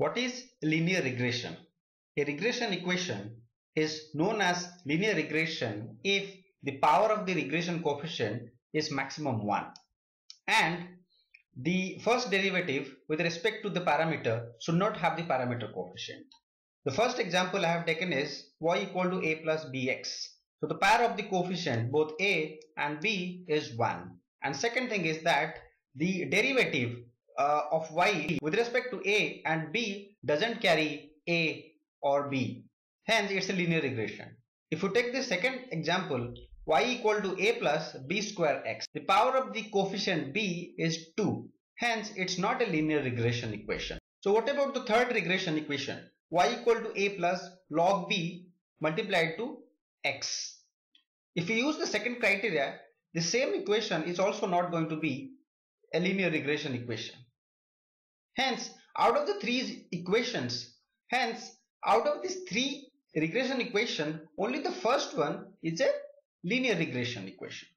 What is linear regression? A regression equation is known as linear regression if the power of the regression coefficient is maximum 1 and the first derivative with respect to the parameter should not have the parameter coefficient. The first example I have taken is y equal to a plus bx. So the pair of the coefficient both a and b is 1 and second thing is that the derivative uh, of y with respect to a and b doesn't carry a or b. Hence it's a linear regression. If you take the second example y equal to a plus b square x. The power of the coefficient b is 2. Hence it's not a linear regression equation. So what about the third regression equation? y equal to a plus log b multiplied to x. If we use the second criteria, the same equation is also not going to be a linear regression equation. Hence, out of the three equations, hence, out of these three regression equation, only the first one is a linear regression equation.